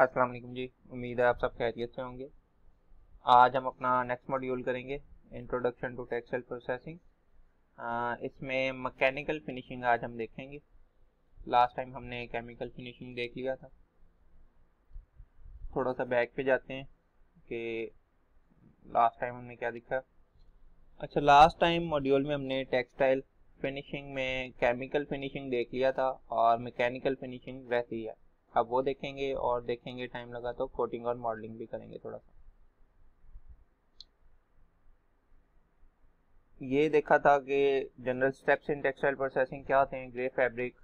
वालेकुम जी। उम्मीद है आप सब खैरियत से होंगे। आज हम अपना नेक्स्ट मॉड्यूल करेंगे इंट्रोडक्शन टू टेक्सटाइल प्रोसेसिंग इसमें मैकेनिकल फिनिशिंग आज हम देखेंगे। लास्ट टाइम हमने केमिकल फिनिशिंग देख लिया था। थोड़ा सा बैक पे जाते हैं कि लास्ट टाइम हमने क्या दिखा। अच्छा लास्ट टाइम मॉड्यूल में हमने टेक्सटाइल फिनिशिंग में केमिकल फिनिशिंग देख लिया था और मैकेनिकल फिनिशिंग रहती है। अब वो देखेंगे और देखेंगे टाइम लगा तो कोटिंग और मॉडलिंग भी करेंगे थोड़ा सा ये देखा था कि general steps in textile processing क्या होते हैं ग्रे फैब्रिक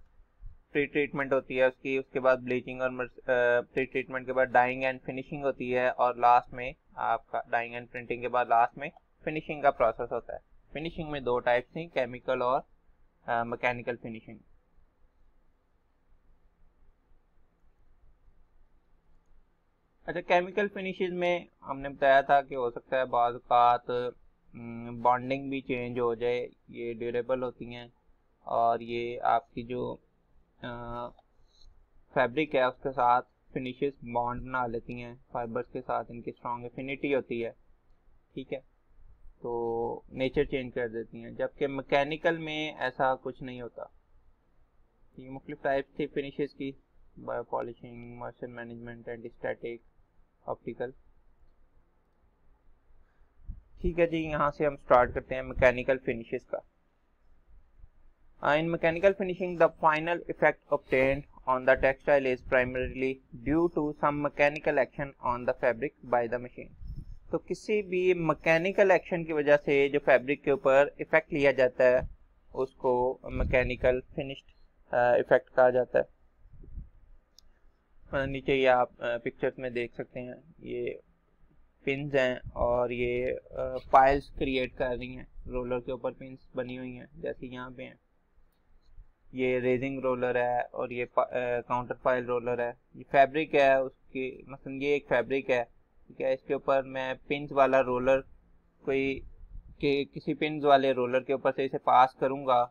प्री ट्रीटमेंट होती है उसकी, उसके बाद ब्लीचिंग और प्री ट्रीटमेंट के बाद डाइंग एंड फिनिशिंग होती है और लास्ट में आपका डाइंग एंड प्रिंटिंग के बाद लास्ट में फिनिशिंग का प्रोसेस होता है। फिनिशिंग में दो टाइप्स थी केमिकल और मैकेनिकल फिनिशिंग अच्छा केमिकल फिनिशेस में हमने बताया था कि हो सकता है बाद बॉन्डिंग भी चेंज हो जाए, ये ड्यूरेबल होती हैं, और ये आपकी जो फैब्रिक है, उसके साथ फिनिशेस बॉन्ड बना लेती हैं फाइबर्स के साथ इनकी स्ट्रॉन्ग एफिनिटी होती है, ठीक है? तो नेचर चेंज कर देती हैं, जबकि मैकेनिकल में ऐसा कुछ नहीं होता। ये मुख्तलिफ़ टाइप थी फिनिशेस की bio polishing moisture management and static optical ठीक है जी, यहाँ से हम स्टार्ट करते हैं मैकेनिकल फिनिशेस का। In mechanical finishing the final effect obtained on the textile is primarily due to some mechanical action on the fabric by the machine तो किसी भी मैकेनिकल एक्शन की वजह से जो फैब्रिक के ऊपर इफ़ेक्ट लिया जाता है, उसको मैकेनिकल फिनिश्ड इफ़ेक्ट कहा जाता है। नीचे ये आप पिक्चर्स में देख सकते हैं। ये पिंस हैं और ये पाइल्स क्रिएट कर रही हैं। रोलर के ऊपर पिंस बनी हुई हैं, जैसे यहाँ पे हैं। ये रेजिंग रोलर है और ये काउंटर फ़ाइल रोलर है। ये फैब्रिक है, उसकी मतलब ये एक फैब्रिक है, ठीक है? इसके ऊपर मैं पिंस वाला रोलर कोई, के, किसी पिंस वाले रोलर के ऊपर से इसे पास करूँगा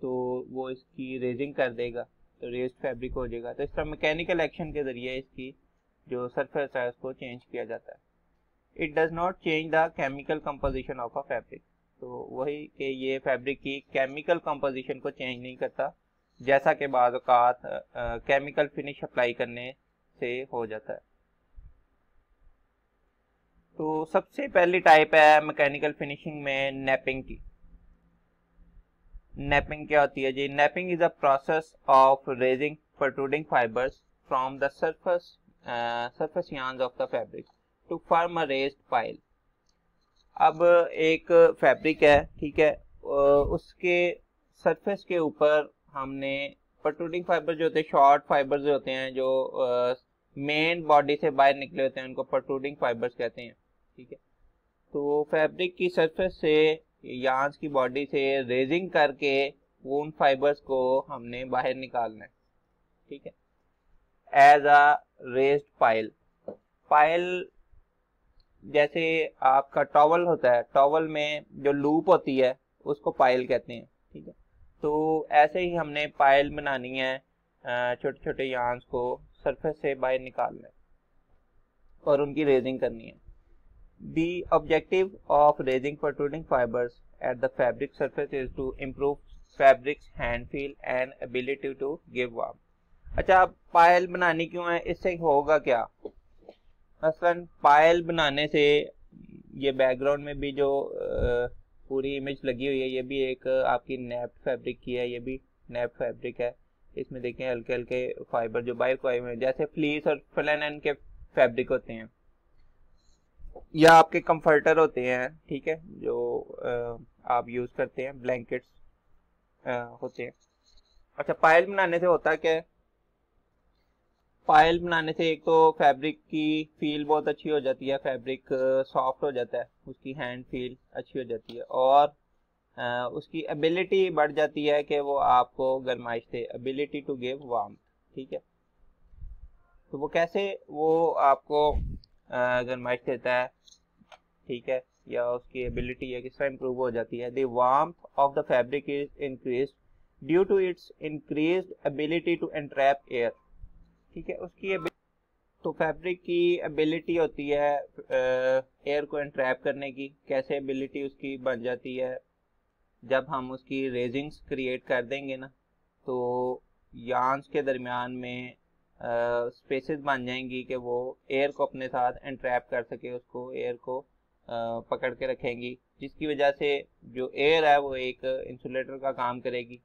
तो वो इसकी रेजिंग कर देगा। तो रेज फैब्रिक हो जाएगा। तो इस तरह मैकेनिकल एक्शन के ज़रिए इसकी जो सरफेस है, उसको चेंज किया जाता है। It does not change the chemical composition of a fabric तो वही कि ये फैब्रिक की केमिकल कंपोजिशन को चेंज नहीं करता, जैसा कि बाद केमिकल फिनिश अप्लाई करने से हो जाता है। तो सबसे पहली टाइप है मैकेनिकल फिनिशिंग में नैपिंग की। नैपिंग क्या होती है जी? Napping is a process of raising protruding fibres from the surface surface yarn of the fabric to form a raised pile अब एक फैब्रिक है, ठीक है? उसके सरफेस के ऊपर हमने प्रोट्रूडिंग फाइबर जो होते हैं शॉर्ट फाइबर जो होते हैं, जो मेन बॉडी से बाहर निकले होते हैं, उनको प्रोट्रूडिंग फाइबर्स कहते हैं, ठीक है? तो फैब्रिक की सरफेस से यार्स की बॉडी से रेजिंग करके उन फाइबर्स को हमने बाहर निकालना है। ठीक है? As a raised pile pile जैसे आपका टॉवल होता है टॉवल में जो लूप होती है, उसको पाइल कहते हैं। ठीक है? तो ऐसे ही हमने पाइल बनानी है छोटे छोटे यार्स को सरफेस से बाहर निकालना है और उनकी रेजिंग करनी है। The objective of raising protruding fibers at the fabric surface is to improve fabric's hand feel and ability to give warmth. अच्छा पायल बनानी क्यों है? इससे होगा क्या? मसलन पायल बनाने से ये बैकग्राउंड में भी जो पूरी इमेज लगी हुई है, ये भी एक आपकी नैप फैब्रिक की है, ये भी नैप फैब्रिक है। इसमें देखें हल्के हल्के फाइबर जो बाइक हुए जैसे फ्लीस और फ्लैन के फैब्रिक होते हैं। या आपके कंफर्टर होते हैं ठीक है जो आप यूज़ करते हैं ब्लैंकेट्स होते हैं। अच्छा पायल बनाने से होता क्या है? पायल बनाने से एक तो फैब्रिक की फील बहुत अच्छी हो जाती है फैब्रिक सॉफ्ट हो जाता है उसकी हैंड फील अच्छी हो जाती है और आ, उसकी एबिलिटी बढ़ जाती है कि वो आपको गरमाइश दे एबिलिटी टू गिव वार्म ठीक है। तो वो कैसे वो आपको गरमाइश देता है, ठीक है, या उसकी एबिलिटी या किस तरह इंप्रूव हो जाती है the warmth of the fabric is increase due to its increase ability to entrap air ठीक है, उसकी तो फैब्रिक की एबिलिटी होती है एयर को एंट्रैप करने की, कैसे एबिलिटी उसकी बन जाती है, जब हम उसकी रेजिंग्स क्रिएट कर देंगे ना तो यान्स के दरमियान में स्पेसेस बन जाएँगी कि वो एयर को अपने साथ एंट्रैप कर सके उसको एयर को आ, पकड़ के रखेंगी जिसकी वजह से जो एयर है वो एक इंसुलेटर का काम करेगी।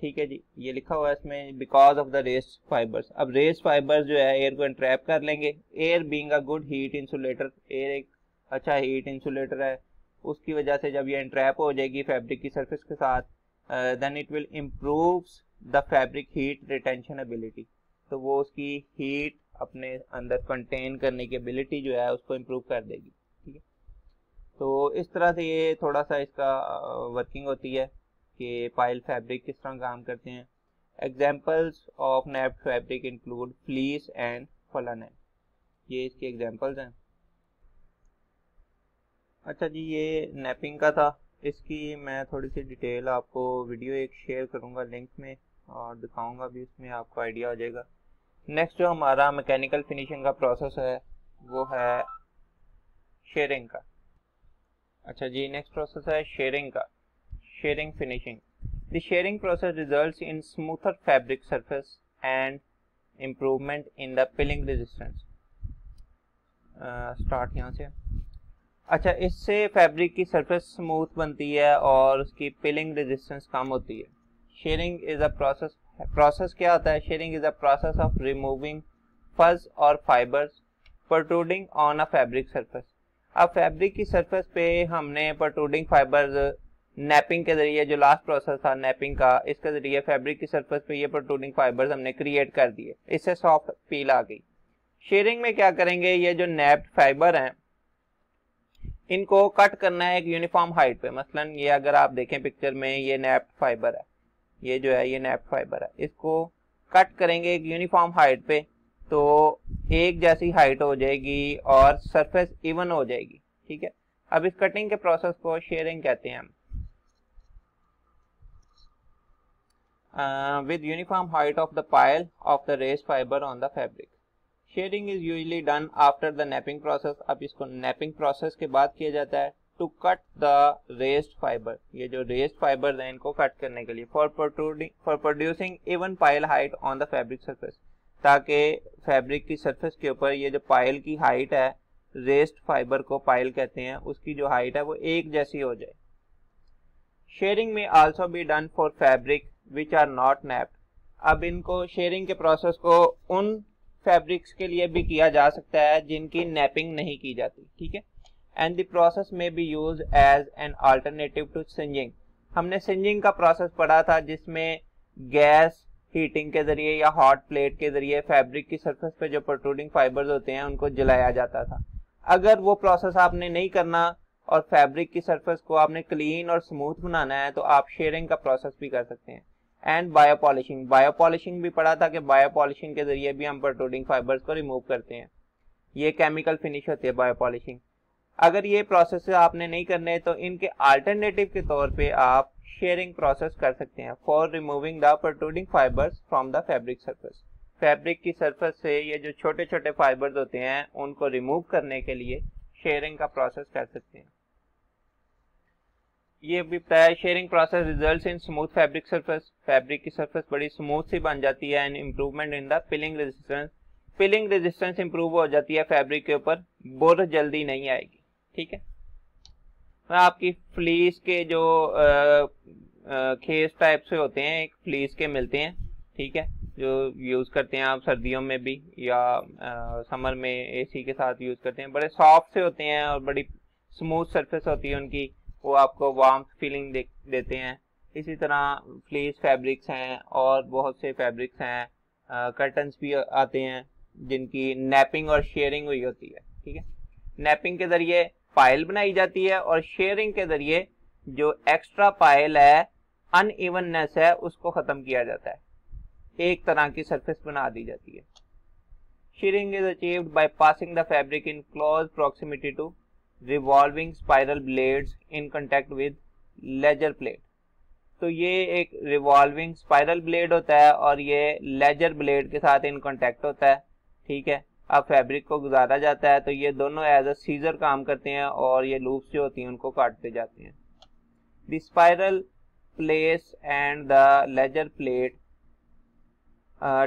ठीक है जी ये लिखा हुआ है इसमें because of the raised fibres अब रेस फाइबर्स जो है एयर को एंट्रैप कर लेंगे। Air being a good heat insulator air एक अच्छा हीट इंसुलेटर है। उसकी वजह से जब ये एंट्रैप हो जाएगी फैब्रिक की सरफेस के साथ then it will improve the fabric heat retention ability तो वो उसकी हीट अपने अंदर कंटेन करने की एबिलिटी जो है उसको इम्प्रूव कर देगी, ठीक है? तो इस तरह से ये थोड़ा सा इसका वर्किंग होती है कि पाइल फैब्रिक किस तरह काम करते हैं। Examples of napped fabric include fleece and फलान ये इसके एग्जाम्पल्स हैं। अच्छा जी, ये नैपिंग का था। इसकी मैं थोड़ी सी डिटेल आपको वीडियो एक शेयर करूँगा लिंक में। और दिखाऊँगा भी, उसमें आपको आइडिया हो जाएगा। नेक्स्ट जो हमारा मैकेनिकल फिनिशिंग का प्रोसेस है, वो है शेयरिंग का। अच्छा जी नेक्स्ट प्रोसेस है शेयरिंग का। Shearing finishing the shearing process results in smoother fabric surface and improvement in the pilling resistance start यहाँ से। अच्छा इससे फैब्रिक की सरफेस स्मूथ बनती है और उसकी पिलिंग रेजिस्टेंस कम होती है। Shearing is a process process क्या होता है? Shearing is a process of removing fuzz और fibres protruding on a fabric surface अब फैब्रिक की सरफेस पे हमने प्रोट्रूडिंग फाइबर्स नैपिंग के ज़रिए, जो लास्ट प्रोसेस था नैपिंग का, इसके ज़रिए फैब्रिक की सरफेस पे ये प्रोट्रूडिंग फाइबर्स हमने क्रिएट कर दिए। इससे सॉफ्ट पील आ गई। शेयरिंग में क्या करेंगे? ये जो नैप्ड फाइबर हैं, इनको कट करना है एक यूनिफॉर्म हाइट पे। मसलन ये अगर आप देखें पिक्चर में, ये नैप्ड फाइबर है। ये जो है, ये नेप फाइबर है। इसको कट करेंगे एक यूनिफॉर्म हाइट पे तो एक जैसी हाइट हो जाएगी और सरफेस इवन हो जाएगी, ठीक है? अब इस कटिंग के प्रोसेस को शेयरिंग कहते हैं हम। With uniform height of the pile of the raised fibre on the fabric shearing is usually done after the napping process अब इसको नैपिंग प्रोसेस के बाद किया जाता है। To cut the raised fibre ये जो रेस्ट फाइबर है, इनको कट करने के लिए for protruding for producing even pile height on the fabric surface ताकि फैब्रिक की सरफेस के ऊपर ये जो पाइल की हाइट है रेस्ट फाइबर को पाइल कहते हैं, उसकी जो हाइट है, वो एक जैसी हो जाए। Shearing may also be done for fabric which are not napped अब इनको शेयरिंग के प्रोसेस को उन फैब्रिक्स के लिए भी किया जा सकता है जिनकी नैपिंग नहीं की जाती, ठीक है? And the process may be used as an alternative to singeing हमने सिंजिंग का प्रोसेस पढ़ा था जिसमें गैस हीटिंग के ज़रिए या हॉट प्लेट के ज़रिए फैब्रिक की सरफेस पे जो प्रोट्रूडिंग फाइबर्स होते हैं, उनको जलाया जाता था। अगर वो प्रोसेस आपने नहीं करना और फैब्रिक की सरफेस को आपने क्लीन और स्मूथ बनाना है तो आप शेयरिंग का प्रोसेस भी कर सकते हैं। And bio polishing bio polishing भी पढ़ा था कि बायो पॉलिशिंग के ज़रिए भी हम प्रोटोडिंग फाइबर्स को रिमूव करते हैं। ये केमिकल फिनिश होती है बायो पॉलिशिंग अगर ये प्रोसेस आपने नहीं करने तो इनके अल्टरनेटिव के तौर पे आप शेयरिंग प्रोसेस कर सकते हैं for removing the protruding fibres from the fabric surface fabric की सरफेस से ये जो छोटे छोटे फाइबर्स होते हैं, उनको रिमूव करने के लिए शेयरिंग का प्रोसेस कर सकते हैं। ये भी बताया shearing process results in smooth fabric surface fabric की सरफेस बड़ी स्मूथ सी बन जाती है and improvement in the pilling resistance pilling resistance improve हो जाती है फैब्रिक के ऊपर बोर जल्दी नहीं आएगी। ठीक है? आपकी फ्लीस के जो खेस टाइप से होते हैं एक फ्लीस के मिलते हैं ठीक है? जो यूज़ करते हैं आप सर्दियों में भी या आ, समर में एसी के साथ यूज़ करते हैं। बड़े सॉफ्ट से होते हैं और बड़ी स्मूथ सरफेस होती है उनकी। वो आपको वार्म फीलिंग दे, देते हैं। इसी तरह फ्लीस फैब्रिक्स हैं और बहुत से फैब्रिक्स हैं। कर्टन्स भी आते हैं जिनकी नैपिंग और शेयरिंग हुई होती है ठीक है? नैपिंग के ज़रिए पाइल बनाई जाती है और शेयरिंग के ज़रिए जो एक्स्ट्रा पाइल है अनइवननेस है, उसको खत्म किया जाता है। एक तरह की सरफेस बना दी जाती है। Shearing is achieved by passing the fabric in close proximity to revolving spiral blades in contact with ledger plate तो ये एक रिवॉल्विंग स्पाइरल ब्लेड होता है और ये लेजर ब्लेड के साथ इन कांटेक्ट होता है। ठीक है? अब फैब्रिक को गुजारा जाता है तो ये दोनों एज अ सीजर काम करते हैं और ये लूप्स जो होती हैं उनको काटते जाते हैं। The spiral blades and the ledger plate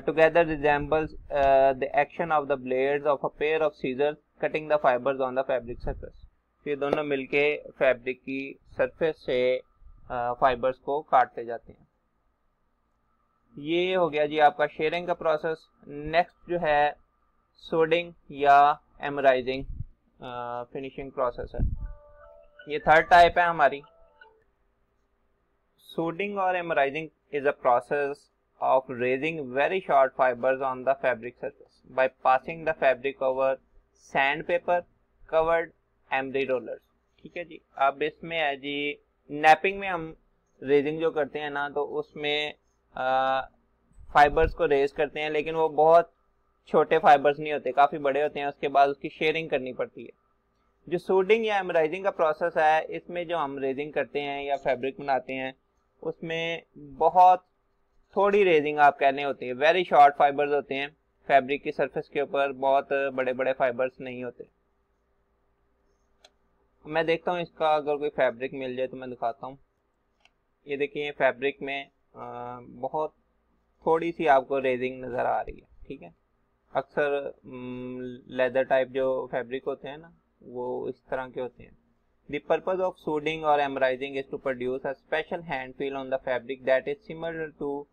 together resembles the action of the blades of a pair of scissor cutting the fibres on the fabric surface ये दोनों मिलके फैब्रिक की सरफेस से फाइबर्स uh, को काटते जाते हैं। ये हो गया जी आपका शेयरिंग का प्रोसेस नेक्स्ट जो है सोडिंग या एमराइजिंग फिनिशिंग प्रोसेस है। ये थर्ड टाइप है हमारी। सोडिंग और emerizing is a process of raising very short fibres on the fabric surface by passing the fabric over sand paper covered emery rollers ठीक है जी? अब इसमें है जी नैपिंग में हम रेजिंग जो करते हैं ना तो उसमें फाइबर्स को रेज करते हैं, लेकिन वो बहुत छोटे फाइबर्स नहीं होते काफ़ी बड़े होते हैं उसके बाद उसकी शेयरिंग करनी पड़ती है। जो सूडिंग या एमराइजिंग का प्रोसेस है इसमें जो हम रेजिंग करते हैं या फैब्रिक बनाते हैं उसमें बहुत थोड़ी रेजिंग आप कहने होती है वेरी शॉर्ट फाइबर्स होते हैं फैब्रिक की सरफेस के ऊपर बहुत बड़े बड़े फाइबर्स नहीं होते। मैं देखता हूँ इसका अगर कोई फैब्रिक मिल जाए तो मैं दिखाता हूँ। ये देखिए फैब्रिक में आ, बहुत थोड़ी सी आपको रेजिंग नज़र आ रही है ठीक है? अक्सर लेदर टाइप जो फैब्रिक होते हैं ना वो इस तरह के होते हैं। दी पर्पज ऑफ़ सूडिंग और emerizing is to produce a special hand feel on the fabric that is similar to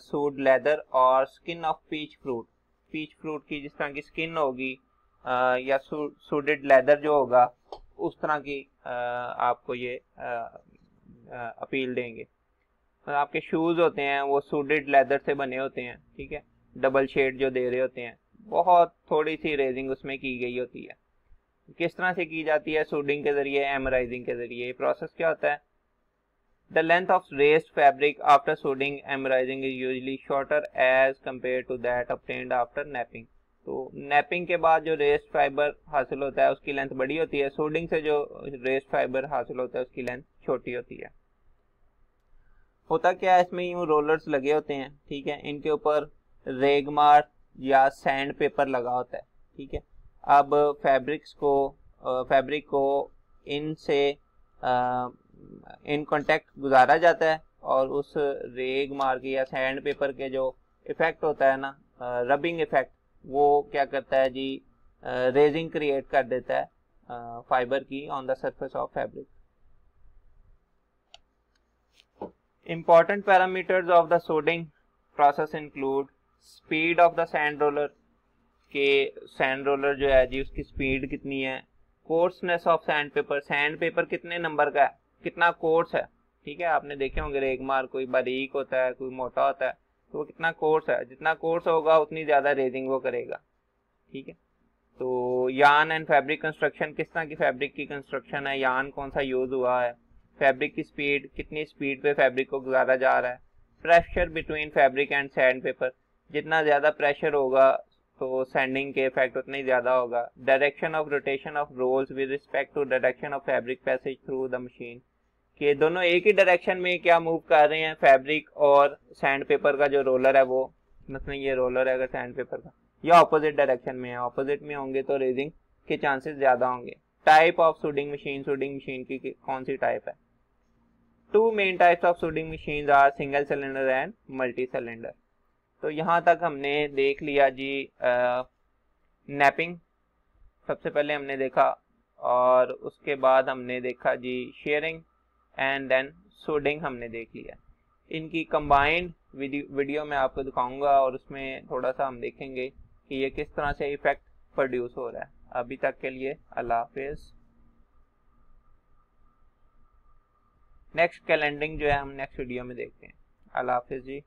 suede leather और skin of peach fruit peach fruit की जिस तरह की स्किन होगी uh, या सूडेड लेदर जो होगा उस तरह की uh, आपको ये uh, uh, अपील देंगे। आपके शूज़ होते हैं वो सूडेड लेदर से बने होते हैं ठीक है? डबल शेड जो दे रहे होते हैं, बहुत थोड़ी सी रेजिंग उसमें की गई होती है। किस तरह से की जाती है? सूडिंग के ज़रिए एमराइजिंग के ज़रिए प्रोसेस क्या होता है? The length of rest fabric after sueding emerizing is usually shorter as compare to that obtained after napping तो नैपिंग के बाद जो रेस्ट फाइबर हासिल होता है, उसकी लेंथ बड़ी होती है। सूडिंग से जो रेस्ट फाइबर हासिल होता है, उसकी लेंथ छोटी होती है। होता क्या है? इसमें यूँ रोलर्स लगे होते हैं, ठीक है? इनके ऊपर रेगमार या सैंड पेपर लगा होता है, ठीक है? अब फैब्रिक्स को फैब्रिक को इनसे इन कांटेक्ट गुजारा जाता है और उस रेग मार के या सैंड पेपर के जो इफ़ेक्ट होता है ना रबिंग इफ़ेक्ट वो क्या करता है जी? रेजिंग क्रिएट कर देता है फाइबर की on the surface of fabric important parameters of the sorting process include speed of the sand roller, के सैंड रोलर जो है जी, उसकी स्पीड कितनी है? Coarseness of sand paper sand paper कितने नंबर का है? कितना कोर्स है? ठीक है, आपने देखे होंगे, रेगमार, कोई बारीक होता है, कोई मोटा होता है तो वो कितना कोर्स है? जितना कोर्स होगा, उतनी ज़्यादा रेजिंग वो करेगा। ठीक है? तो यान एंड फैब्रिक कंस्ट्रक्शन किस तरह की फैब्रिक की कंस्ट्रक्शन है? यान कौन सा यूज़ हुआ है? फैब्रिक की स्पीड कितनी स्पीड पे फैब्रिक को गुजारा जा रहा है? Pressure between fabric and sand paper जितना ज़्यादा प्रेशर होगा तो सेंडिंग के इफ़ेक्ट उतना ही ज़्यादा होगा। Direction of rotation of rolls with respect to direction of fabric passage through the machine कि दोनों एक ही डायरेक्शन में क्या मूव कर रहे हैं फैब्रिक और सैंड पेपर का जो रोलर है वो। मतलब ये रोलर है अगर सैंड पेपर का। या ऑपोजिट डायरेक्शन में है। ऑपोजिट में होंगे तो रेजिंग के चांसेस ज़्यादा होंगे। Type of sueding machine sueding machine की कौन सी टाइप है? Two main types of sueding machine are single cylinder and multi cylinder तो यहाँ तक हमने देख लिया जी नैपिंग। सबसे पहले हमने देखा और उसके बाद हमने देखा जी, शेयरिंग एंड देन सोडिंग हमने देख लिया। इनकी कंबाइंड वीडियो में आपको दिखाऊँगा और उसमें थोड़ा सा हम देखेंगे कि ये किस तरह से इफ़ेक्ट प्रोड्यूस हो रहा है। अभी तक के लिए अल्लाह हाफिज़। नेक्स्ट कैलेंडरिंग जो है, हम नेक्स्ट वीडियो में देखते हैं। अल्लाह हाफिज़ जी।